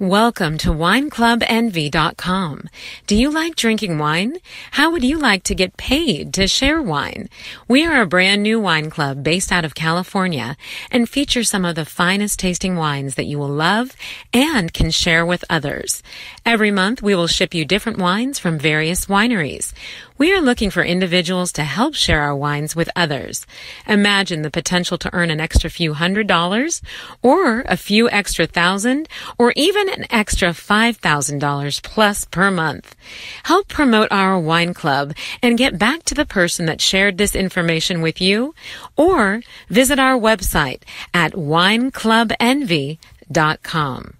Welcome to WineClubEnvy.com. Do you like drinking wine? How would you like to get paid to share wine? We are a brand new wine club based out of California and feature some of the finest tasting wines that you will love and can share with others. Every month we will ship you different wines from various wineries. We are looking for individuals to help share our wines with others. Imagine the potential to earn an extra few hundred dollars or a few extra thousand or even an extra $5,000 plus per month. Help promote our wine club and get back to the person that shared this information with you or visit our website at wineclubenvy.com.